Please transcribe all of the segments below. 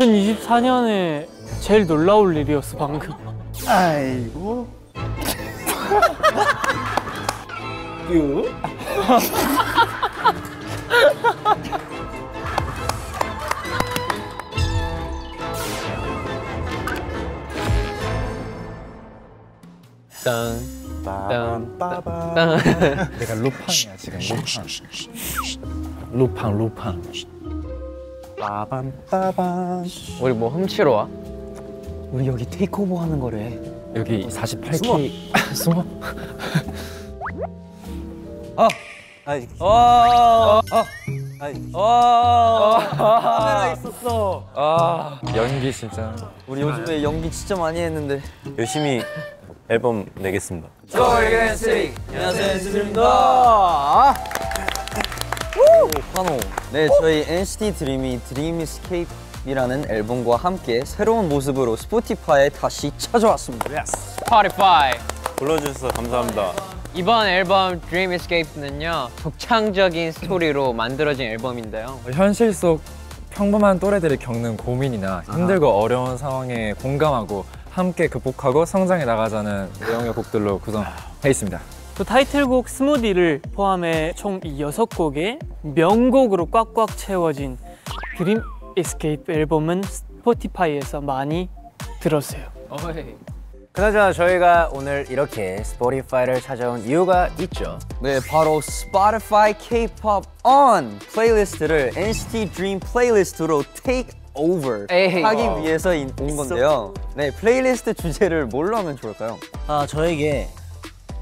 2024년에 제일 놀라울 일이었어 방금. 아이고. 유. 땅. 빠밤. 땅. 내가 루팡이야 지금 루팡 루팡 루팡 빠밤 빠밤. 우리 뭐 훔치러 와? 우리 여기 테이크오버 하는 거래. 여기 48K 숨어 아이. 어, 아이. 어, 카메라 있었어. 아 연기 진짜 우리 요즘에 연기 진짜 많이 했는데. 열심히 앨범 내겠습니다. 안녕하세요, 엔스입니다. 환호. 네, 저희 NCT 드림이 드림 이스케이프이라는 앨범과 함께 새로운 모습으로 Spotify에 다시 찾아왔습니다. Spotify. 불러주셔서 감사합니다. 이번 앨범 Dream Scape는요 독창적인 스토리로 만들어진 앨범인데요. 현실 속 평범한 또래들이 겪는 고민이나 힘들고 어려운 상황에 공감하고 함께 극복하고 성장해 나가자는 내용의 곡들로 구성해 있습니다 또 타이틀곡 Smoothie를 포함해 총이 여섯 곡의 명곡으로 꽉꽉 채워진 Dream Scape 앨범은 Spotify에서 많이 들었어요. 어이. 그나저나 저희가 오늘 이렇게 Spotify를 찾아온 이유가 있죠. 네, 바로 Spotify K-pop On playlist를 NCT Dream playlist로 take over 에이. 하기 위해서 인- 온 건데요. 네, 플레이리스트 주제를 뭘로 하면 좋을까요? 아 저에게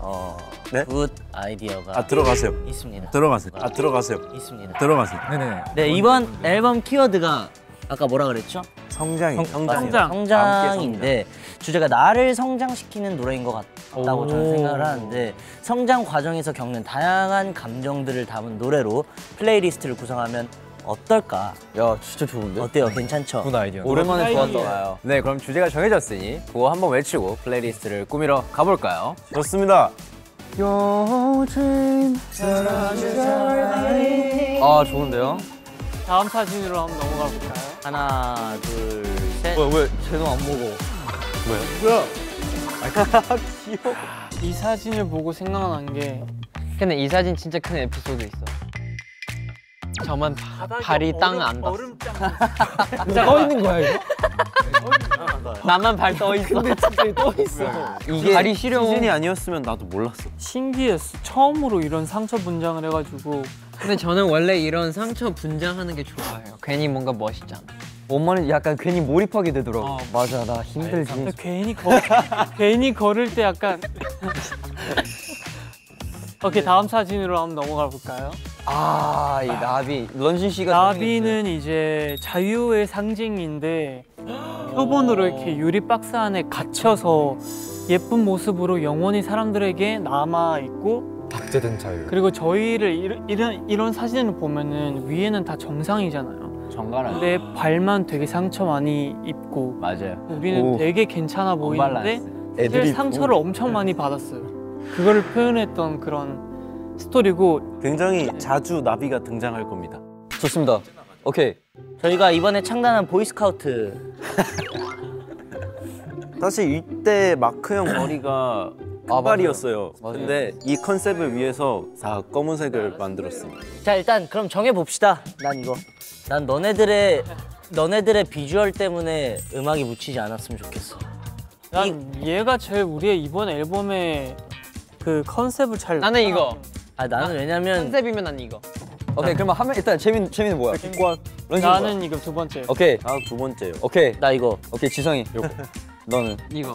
어, 네? good idea가 아 들어가세요. 있습니다. 들어가세요. 아 들어가세요. 있습니다. 들어가세요. 네네 네 이번 앨범 키워드가 아까 뭐라 그랬죠? 성장이. 성장. 성장. 성장인데 주제가 나를 성장시키는 노래인 것 같다고 저는 생각을 하는데 성장 과정에서 겪는 다양한 감정들을 담은 노래로 playlist를 구성하면 어떨까? 야, 진짜 좋은데? 어때요? 괜찮죠? good idea 오랜만에. 좋았어요. 네, 그럼 주제가 정해졌으니 그거 한번 외치고 playlist를 꾸미러 가볼까요? 좋습니다. 아, 좋은데요? 다음 사진으로 한번 넘어가 볼까요? 하나 둘셋 왜, 왜, 쟤는 안 먹어? 이 사진을 보고 생각난 게 근데 이 사진 진짜 큰 에피소드 있어. 저만 바- 발이 땅을 안 닿았어. 떠 있는 거야 이거? 나만 발 떠 있어. 근데 진짜 떠 있어. 이게 발이 시려워. 시즌이 아니었으면 나도 몰랐어. 신기했어. 처음으로 이런 상처 분장을 해가지고 근데 저는 원래 이런 상처 분장하는 게 좋아해요. 괜히 뭔가 멋있잖아. 엄마는 약간 괜히 몰입하게 되더라고. 어. 맞아, 나 힘들지. 근데 괜히 거 괜히 걸을 때 약간 오케이 다음 사진으로 한번 넘어가 볼까요? 아, 이 나비. 런쥔 씨가 나비는 이제 자유의 상징인데 표본으로 이렇게 유리 박스 안에 갇혀서 예쁜 모습으로 영원히 사람들에게 남아 있고 박제된 자유 그리고 저희를 이런 이런, 이런 사진을 보면은 위에는 다 정상이잖아요. 정갈한. 근데 발만 되게 상처 많이 입고 맞아요. 우리는 오. 되게 괜찮아 보이는데 언밸런스. 사실 상처를 엄청 많이 받았어요. 그거를 표현했던 그런 스토리고 굉장히 자주 나비가 등장할 겁니다. 좋습니다. 오케이. 저희가 이번에 창단한 보이스카우트 사실 이때 마크 형 머리가 아, 끝발이었어요. 맞아요. 근데 이 컨셉을 위해서 다 검은색을 만들었습니다. 자 일단 그럼 정해 봅시다. 난 이거. 난 너네들의 너네들의 비주얼 때문에 음악이 묻히지 않았으면 좋겠어. 난 얘가 제일 우리의 이번 앨범의 그 컨셉을 잘 나는 이거. 아 나는 왜냐면 컨셉이면 난 이거. 오케이, 그러면 하면 일단 재민 재민은 뭐야? 런쥔 뭐야? 나는 이거 두 번째. 오케이. 아 두 번째요. 오케이. 나 이거 오케이, 지성이. 요거. 너는 이거.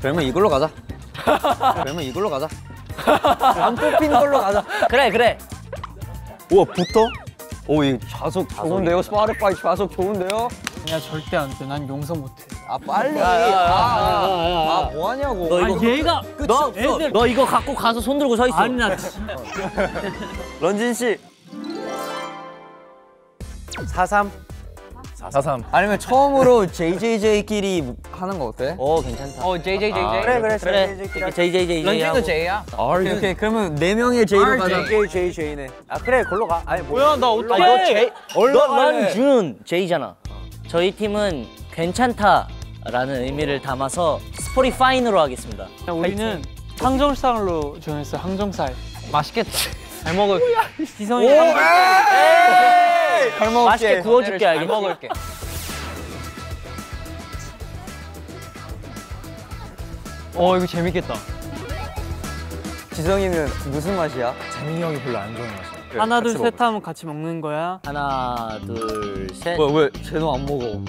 그러면 이걸로 가자. 그러면 이걸로 가자. 안 뽑힌 걸로 가자. 그래 그래. 우와 붙어? 오, 이 자석 좋은데요? Spotify 자석 좋은데요? 야 절대 안 돼. 난 용서 못 해. 아, 빨리. 아, 아, 뭐 하냐고. 너 이거 얘가 너, 애들- 너 이거 갖고 가서 손 들고 서 있어. 아니 나 진짜 런쥔 씨. 43. 4.3 아니면 처음으로 JJJ끼리 하는 거 어때? 어 괜찮다. 어 JJ JJ. 그래 그래 그래. JJJ 런쥔도 J야. 오케이, 오케이. 그러면 네 명의 J로 가자. JJJ네. 아 그래 걸로 가. 아니 뭐. 뭐야 나 어떡해? 너 J. 너 런쥔은 J잖아. 저희 팀은 괜찮다 라는 의미를 담아서 스포리파인으로 하겠습니다. 우리는 항정살로 정했어요. 항정살. 맛있겠다. 잘 먹을. 지성이 잘 먹을게. 맛있게 구워줄게, 잘 알겠지? 먹을게. 어 이거 재밌겠다. 지성이는 무슨 맛이야? 재민이 형이 별로 안 좋아하는 맛이야. 하나 둘 셋 하면 같이 먹는 거야. 하나, 둘, 셋. 왜, 왜? 쟤는 안 먹어.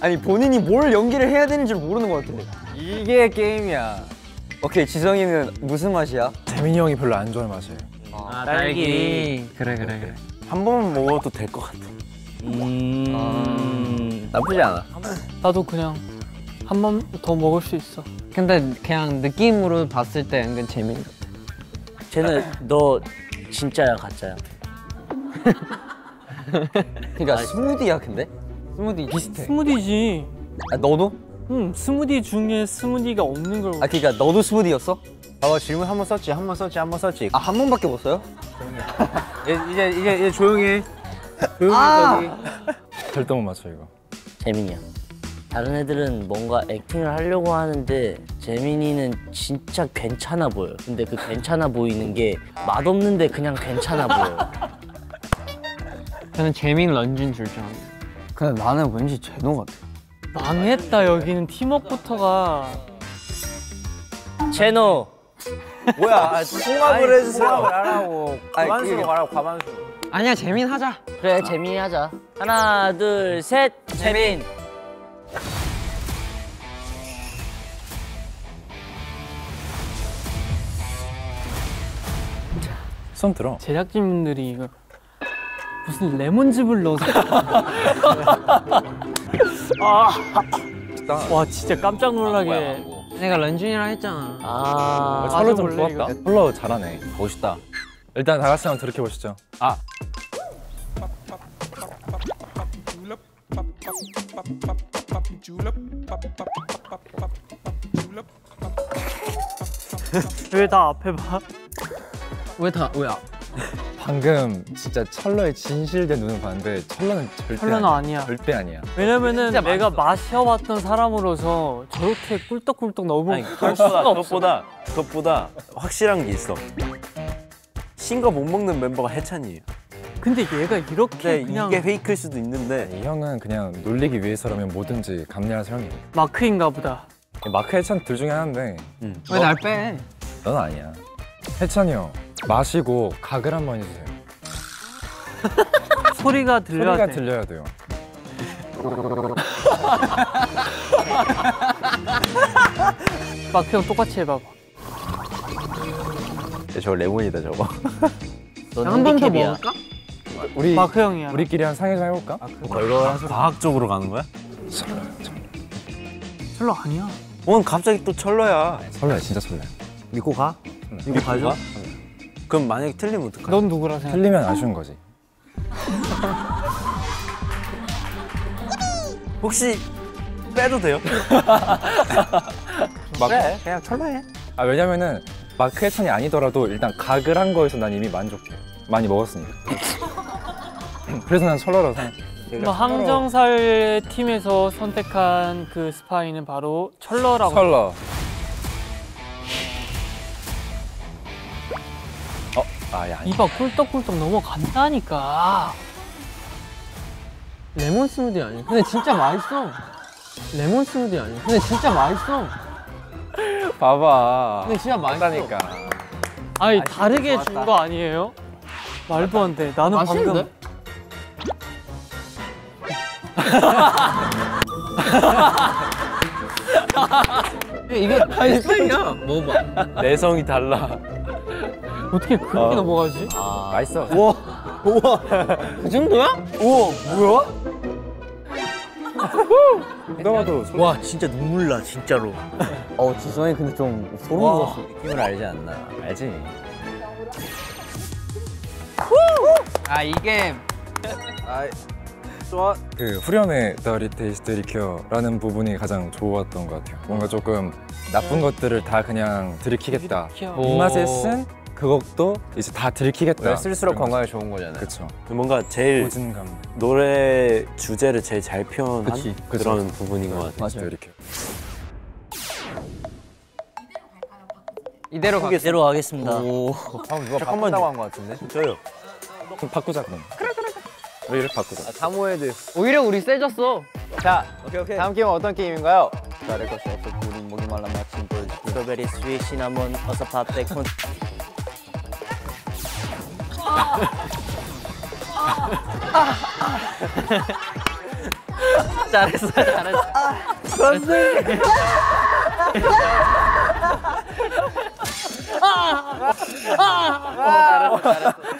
아니 본인이 뭘 연기를 해야 되는지 모르는 것 같은데. 이게 게임이야. 오케이 지성이는 무슨 맛이야? 재민이 형이 별로 안 좋아하는 맛이에요. 아, 딸기. 그래 그래 그래. 한 번만 먹어도 될 것 같아. 음. 나쁘지 않아. 나도 그냥 한 번 더 먹을 수 있어. 근데 그냥 느낌으로 봤을 때 은근 재밌는 것 쟤는 너 진짜야, 가짜야? 그러니까 스무디야 근데? 스무디 비슷해. 스무디지. 아 너도? 응, 스무디 중에 스무디가 없는 걸. 아 그러니까 너도 스무디였어? 봐봐 질문 한 번 썼지 한 번 썼지 한 번 썼지. 아 한 번밖에 못 써요? 이제 이제 이제, 이제 조용히 해. 조용히 아! 해. 절대 못 맞춰 이거. 재민이야. 다른 애들은 뭔가 액팅을 하려고 하는데 재민이는 진짜 괜찮아 보여. 근데 그 괜찮아 보이는 게 맛없는데 그냥 괜찮아 보여. 저는 재민 런쥔 줄줄 근데 나는 왠지 제노 같아. 망했다 여기는 팀워크부터가. 제노. 뭐야? 아, 통합을 해주세요. 통합을. 아니, 과반수로 가라고 과반수. 아니야 재민 하자. 그래 재민이 하자. 하나 둘 셋. 재민. 손 들어. 제작진분들이 이거 무슨 레몬즙을 넣어서 와 진짜 깜짝 놀라게 내가 런쥔이랑 했잖아. 아. 철로 좀 원래 좋았다. 철로 잘하네. 멋있다. 일단 다 같이 한번 들이켜 보시죠. 왜다 앞에 봐? 왜 다 왜야? 방금 진짜 철러의 진실된 눈을 봤는데 철러는 절대 철러는 아니야. 절대 아니야. 왜냐면은 내가 마셔봤던 사람으로서 저렇게 꿀떡꿀떡 아니 그것보다 수가 없어. 그것보다 그것보다 확실한 게 있어. 신거 못 먹는 멤버가 해찬이에요. 근데 얘가 이렇게 근데 그냥 이게 페이크일 수도 있는데 이 형은 그냥 놀리기 위해서라면 뭐든지 감내하는 형이에요. 마크인가 보다. 마크 해찬 둘 중에 하나인데 왜날 빼? 넌 아니야. 해찬이 형 마시고 각을 한 번 해주세요. 소리가 들려야 소리가 돼. 들려야 돼요. 마크 형 똑같이 해봐봐. 저 레몬이다 저거. 넌한번 더. 먹을까? 우리 마크 형이야. 우리끼리 한 상의 좀 해볼까? 과학적으로 가는 거야? 별로 아니야. 오늘 갑자기 또 철러야. 설레 진짜 설레. 믿고 가. 이거 가죠? 그럼 만약에 틀리면 어떡하지? 넌 누구라 생각해? 틀리면 아쉬운 거지. 혹시 빼도 돼요? 그래. 그냥 철러해. 아 왜냐면은 마크 해찬이 아니더라도 일단 각을 한 거에서 난 이미 만족해. 많이 먹었으니까. 그래서 난 철러라고 생각해. 뭐 항정살 팀에서 선택한 그 스파이는 바로 철러라고. 철러. 아예 아니. 이봐 꿀떡꿀떡 넘어간다니까. 레몬 스무디 아니야? 근데 진짜 맛있어. 레몬 스무디 아니야? 근데 진짜 맛있어. 봐봐. 근데 진짜 맛있어. 다니까. 아니 다르게 준 거 아니에요? 말도 안 돼. 나는 맛있는데? 방금 이게 내 스타일이야. 먹어봐. 내성이 달라. 어떻게 그렇게 넘어가지? 맛있어. 그 정도야? 누가 봐도 솔- 와 진짜 눈물 나 진짜로. 어 지성이 근데 좀 소름 돋았어. 느낌을 알지 않나. 알지. 아 이게 그 후렴의 The Taste Liqueur라는 부분이 가장 좋았던 것 같아요. 뭔가 조금 나쁜 것들을 다 그냥 들이키겠다. 들이켜. 이 맛에 쓴 그것도 이제 다 들이키겠다. 왜 쓸수록 건강에 좋은 거잖아요. 그렇죠. 뭔가 제일 보증감. 노래 주제를 제일 잘 표현한 그치, 그런 부분인 것 같아요. 맞아요. 이렇게. 이대로 가. 이대로 가겠습니다. 방금 누가 바꾼다고 한거 같은데? 저요. 그럼 바꾸자 그럼. 그래 그래 그래. 우리를 바꾸자. 사모예드. 오히려 우리 세졌어. 자, 다음 게임은 어떤 게임인가요? 가릴 것이 없어 우리 목이 말라 마침 보여줄게 strawberry sweet cinnamon 어서 pop that corn 잘했어, 잘했어.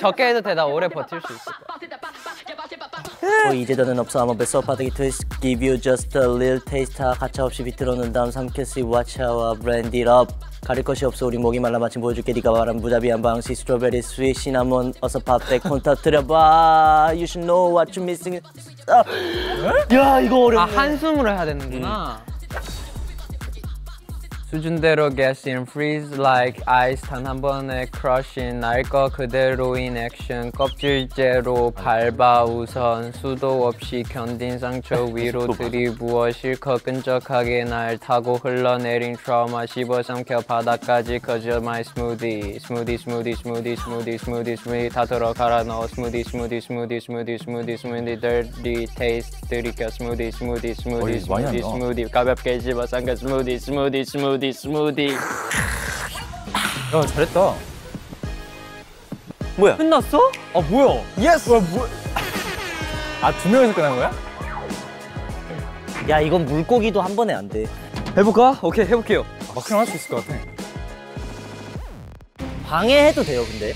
적게 해도 돼. 나 오래 버틸 수 있을 거야. 뭐 이제 더는 없어. Best of the twist. Give you just a little taste. 다 가차없이 비틀어 놓은 다음 I blend it up. 가릴 것이 없어. 우리 목이 말라 마침 보여줄게. 네가 말한 무자비한 방식 strawberry sweet cinnamon 어서 pop that corn 터뜨려봐. You should know what you're missing. 아, 야 이거 아, 어렵네. 한숨으로 해야 되는구나. 수준대로 guessing freeze like ice 단 한 번에 crushing 날거 그대로인 액션 껍질째로 밟아 우선 수도 없이 견딘 상처 위로 들이부어 실컷 끈적하게 날 타고 흘러내린 트라우마 씹어 삼켜 바닥까지 커져 my smoothie smoothie smoothie smoothie smoothie smoothie smoothie 다 들어가라 넣어 smoothie smoothie smoothie smoothie smoothie smoothie dirty taste 들이켜 smoothie smoothie smoothie 어이, 많이 smoothie 한다. 스무디 가볍게 집어 삼켜 smoothie smoothie smoothie smoothie 야 잘했다. 끝났어? 아 뭐야 아두 명에서 끝난 거야? 야 이건 물고기도 한 번에 안돼 해볼까? 오케이 해볼게요 마크랑 할 수 있을 것 같아. 방해해도 돼요 근데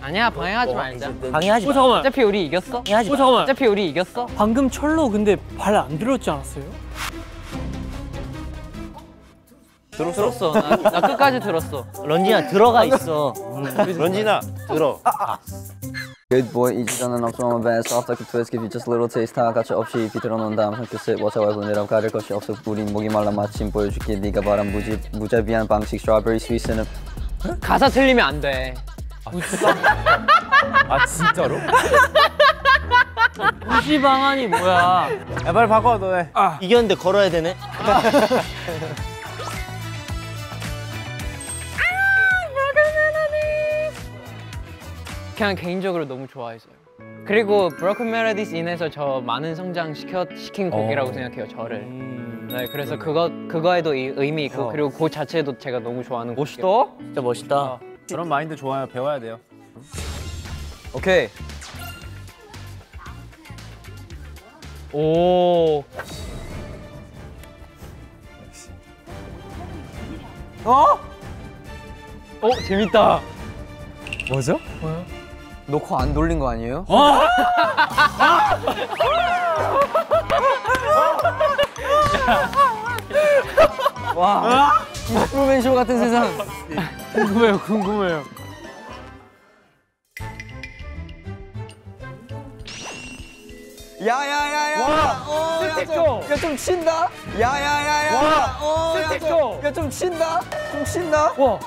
아니야 방해하지 말자 방해하지 어마 잠깐만. 어차피 우리 이겼어 방해하지 어마 잠깐만. 어차피 우리 이겼어 방금 철로 근데 발 안 들었지 않았어요? 들었어. 나, 나 끝까지 들었어. 런쥔아 들어가 있어. 런진아 들어. Good boy 이제 더는 없어. I'm a best. Of the twist. Give you just a little taste. 다 가차없이 비틀어 놓은 다음 brand it. Up 가릴 것이 없어. 우리 목이 말라 마침 보여줄게. 네가 말한 무지, 무자비한 방식. Strawberry sweet cinnamon 가사 틀리면 안 돼. 아 진짜로? 무시 방안이 뭐야? 야, 빨리 바꿔, 너네. 이겼는데 걸어야 되네 그냥 개인적으로 너무 좋아해서요. 그리고 브로큰 멜로디스 인해서 저 많은 성장 시켜, 시킨 곡이라고 생각해요 저를. 네 그래서 그거 그거에도 이 의미 있고 그리고 그 자체도 제가 너무 좋아하는 멋있다? 진짜 멋있다. 그런 마인드 좋아요. 배워야 돼요. 오케이. 오. 어? 어? 재밌다. 뭐죠? 너코안 돌린 거 아니에요? 프로맨쇼 같은 세상. 궁금해요, 궁금해요. 야야야야 스티커! 야 좀 친다? 야야야야 스티커! 야 좀 친다? 좀 친다? 와,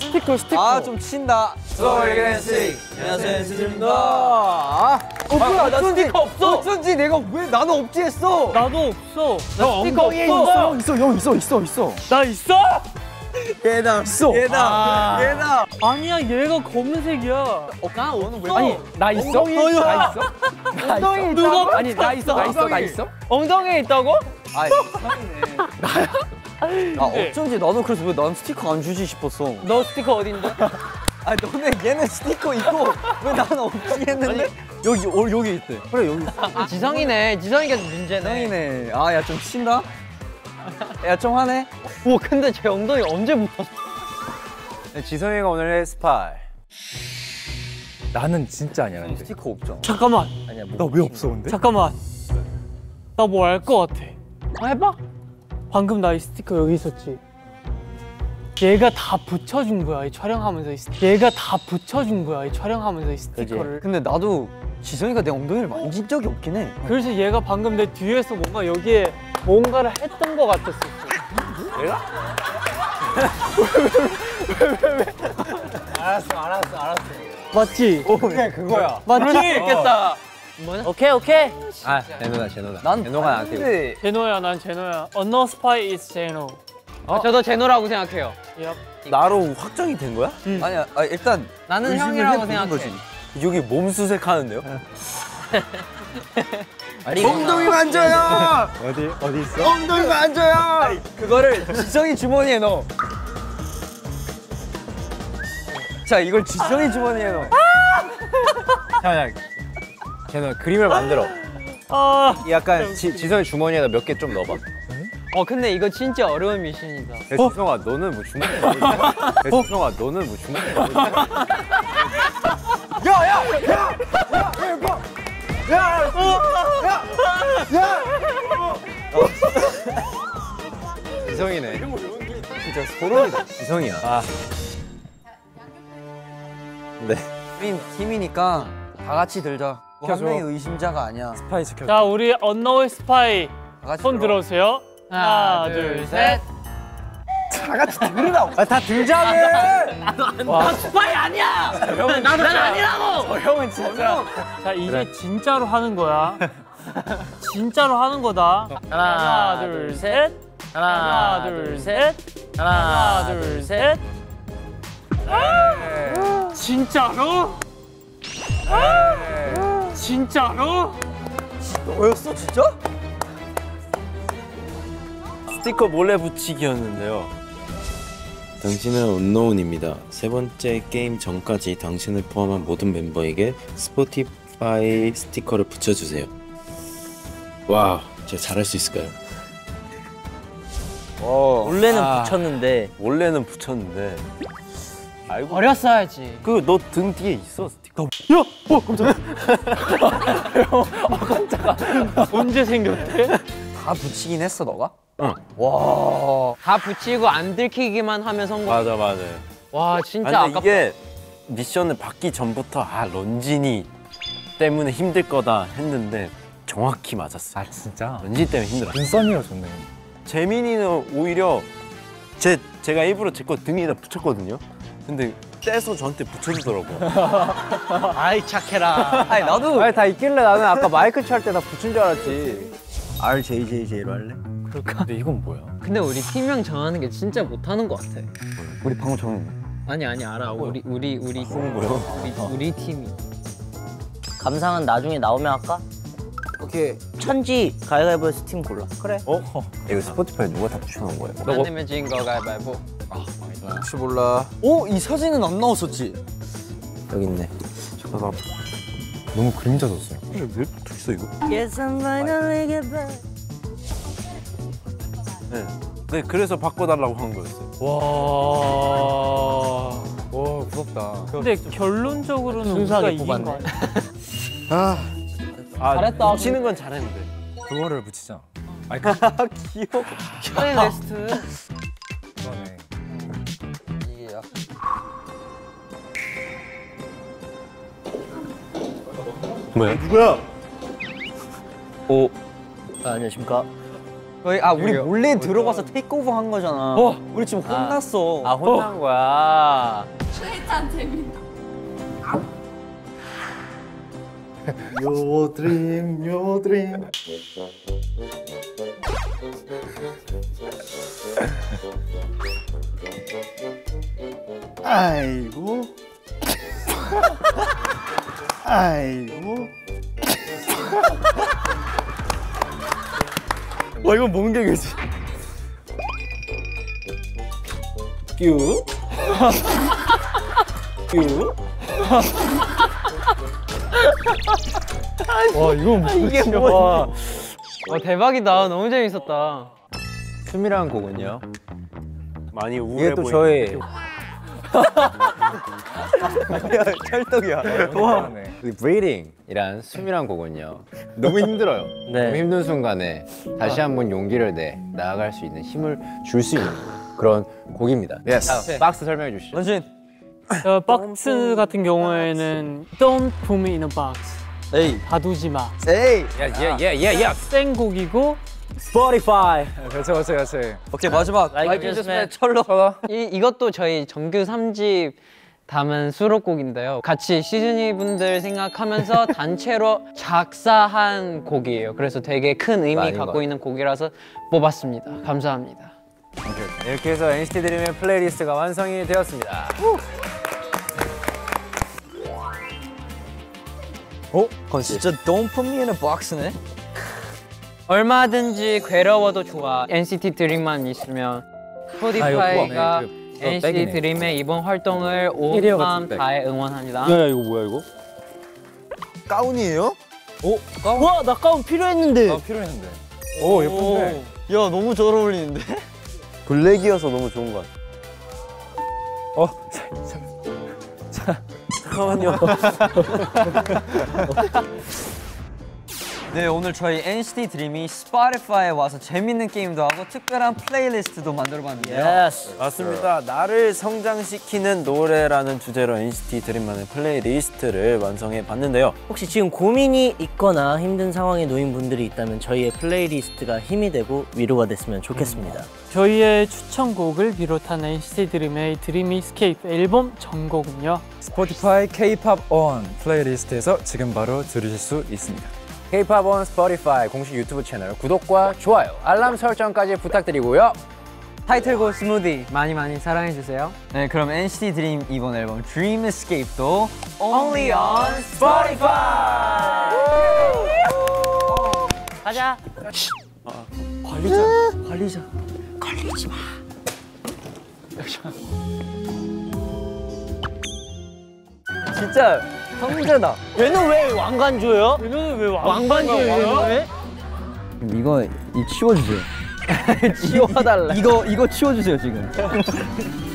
스티커, 스티커. 아 좀 친다 안녕하세요 스드입니다. 어 뭐야 나 스티커 없어. 어쩐지 내가 왜 나는 없지 했어. 나도 없어. 나 스티커 없어. 있어. 형 있어 있어 있어 나 있어? 얘다. 있어. 얘다. 얘다. 아니야, 얘가 검은색이야. 나 오늘 왜 아니, 나 있어? 나 있어? 엉덩이 누가? 아니, 나 있어, 나 있어, 나 있어? 엉덩이에 있다고? 아 어쩐지 나도 그래서 왜 난 스티커 안 주지 싶었어. 너 스티커 어딘데? 아 너네 얘는 스티커 있고 왜 나는 없지 했는데 여기 어, 여기 있대 그래 여기 있어 지성이네 지성이가 문제네 형이네 아 야 좀 친다 야좀 하네 오 근데 제 엉덩이 언제 붙었어? 네, 지성이가 오늘의 스파이. 나는 진짜 아니야 근데. 스티커 없잖아 잠깐만, 아니야 뭐 나왜 없어 근데? 잠깐만. 나 뭐 알 것 같아. 어, 해봐 방금 나 이 스티커 여기 있었지. 얘가 다 붙여준 거야 이 촬영하면서 이. 얘가 다 붙여준 거야 이 촬영하면서 이 스티커를 근데 나도 지성이가 내 엉덩이를 만진 적이 없긴 해 그래서 얘가 방금 내 뒤에서 뭔가 여기에 뭔가를 했던 것 같았어 맞지? 그게 그거야. 맞지? 있겠다. 오케이 오케이. 아, 제노다, 제노다. 난 제노가 나한테. 제노야 난 제노야. 언너 스파이 is 제노. 어? 저도 제노라고 생각해요. 나로 확정이 된 거야? 아니야 아, 일단 나는 형이라고 생각해. 거지. 여기 몸 수색하는데요? 엉덩이 만져요. 어디 어디 있어? 엉덩이 만져요. 그거를 지성이 주머니에 넣어. 자, 이걸 지성이 주머니에 넣어. 형, 제노 그림을 만들어. 아 약간 지, 지성의 주머니에다 몇 개 좀 넣어봐. 어, 근데 이거 진짜 어려운 미션이다. 야, 지성아, 너는 뭐 넣어? 야, 지성아, 너는 뭐 주머니에 넣어? 지성이네. 진짜 소름이다. 지성이야. 아, 우린 팀이니까 다 같이 들자. 뭐한 명이 의심자가 아니야. 스파이 지켜. 자 우리 언너의 스파이 손 들어. 들어오세요. 하나 둘 셋. 아, 다 등장해! 스파이 아니야. 형은 나도 난 아니라고. 형은 진짜. 자 이제 진짜로 하는 거야. 진짜로 하는 거다. 하나 둘 셋. 하나 둘 셋. 하나 둘 셋. 진짜로? 진짜로? 뭐였어 진짜? 스티커 몰래 붙이기였는데요. 당신은 언노운입니다. 세 번째 게임 전까지 당신을 포함한 모든 멤버에게 스포티파이 스티커를 붙여주세요. 와, 제가 잘할 수 있을까요? 원래는 붙였는데 원래는 붙였는데 알고 어렸어야지. 그 너 등 뒤에 있어 스티커. 언제 생겼대? 다 붙이긴 했어 너가? 다 붙이고 안 들키기만 하면 성공. 맞아 맞아. 와, 진짜 아깝다. 이게 미션을 받기 전부터 아 런진이 때문에 힘들 거다 했는데 정확히 맞았어. 아 진짜. 런진 때문에 힘들어. 좋네. 재민이는 오히려 제 제가 일부러 제 거 등에다 붙였거든요. 근데 떼서 저한테 붙여주더라고요. 아이 착해라. 아니, 나도. 아니, 다 있길래 나는 아까 마이크 찰 때 다 붙인 줄 알았지. RJJJ로 할래? 근데 이건 뭐야? 근데 우리 팀명 정하는 게 진짜 못하는 것 같아. 우리 방금 정했네. 아니 아니 알아. 우리 우리 우리 우리 우리 팀이. 감상은 나중에 나오면 할까? 오케이. 천지 가위바위보에서 팀 골라. 그래. 이거 스포티파이 누가 다 붙여놓은 거예요? 안 내면 진거 가위바위보. 혹시 몰라. 오, 이 사진은 안 나왔었지? 여기 있네. 잠깐만. 너무 그림자 졌어요. 왜 붙어 있어 이거? Yes, 네. 네, 그래서 바꿔달라고 한 거였어요. 와. 와 무섭다. 근데 결론적으로는 우리가 순수하게 이긴 뽑았네. 거 아니야? 아, 잘했다. 붙이는 건 잘했는데. 그거를 붙이자. 아니 그 귀여워. 플레이리스트. 그거네. 이게 약 뭐야? 누구야? 오, 아, 안녕하십니까. 저희, 아, 우리 몰래 들어가서 테이크오버 한 거잖아. 우리 지금 혼났어. 아 혼난 거야. 아이고. 아이고. 와 이건 뭔 개그지? 뀨. 뀨. 와 이건 뭐 이게 뭐야? 와 대박이다. 너무 재밌었다. 춤이라는 곡은요. 많이 우울해 이게 또 보이 네. 저희. 찰떡이야. 이 Breathing이란 숨이란 곡은요. 너무 힘들어요. 네. 너무 힘든 순간에 다시 한번 용기를 내 나아갈 수 있는 힘을 줄 수 있는 그런 곡입니다. Yes. 박스 설명해 주시죠. 런쥔. 어, 박스 같은 경우에는 Don't put me in a box. 에이. 가두지 마. 에이. 예예예예 예. 센 곡이고 Spotify. 그렇죠 그렇죠 그렇죠. 오케이 마지막 Like we just met 천러. 이 이것도 저희 정규 3집 담은 수록곡인데요. 같이 시즈니 분들 생각하면서 단체로 작사한 곡이에요. 그래서 되게 큰 의미 갖고 것 있는 곡이라서 뽑았습니다. 감사합니다. 이렇게 해서 NCT 드림의 플레이리스트가 완성이 되었습니다. 그건 진짜 Don't put me in a box네 얼마든지 괴로워도 좋아. NCT 드림만 있으면 Spotify가 네, 그, 그 NCT. DREAM의 이번 활동을 온 마음. 다해 응원합니다. 야 이거 뭐야 이거? 가운이에요? 와, 나 가운 필요했는데. 아 필요했는데. 오 예쁜데. 야 너무 잘 어울리는데? 블랙이어서 너무 좋은 것 같아. 어 잠깐만요. 네 오늘 저희 NCT 드림이 스포티파이에 와서 재밌는 게임도 하고 특별한 playlist도 만들어봤는데요 Yes. 맞습니다. 나를 성장시키는 노래라는 주제로 NCT DREAM만의 playlist를 완성해 봤는데요. 혹시 지금 고민이 있거나 힘든 상황에 놓인 분들이 있다면 저희의 playlist가 힘이 되고 위로가 됐으면 좋겠습니다. 저희의 추천곡을 비롯한 NCT DREAM의 DREAMSCAPE 앨범 전곡은요. Spotify K-Pop ON playlist에서 지금 바로 들으실 수 있습니다. K-pop on Spotify 공식 유튜브 채널 구독과 좋아요, 알람 설정까지 부탁드리고요. 타이틀곡 스무디 많이 많이 사랑해 주세요. 네 그럼 NCT 드림 이번 앨범 Dream Escape도 Only on Spotify. 가자. 진짜 형제다 얘는 왜 왕관줘요? 얘는 왜 왜? 이거 이 치워주세요 치워달래. 이거 이거 치워주세요 지금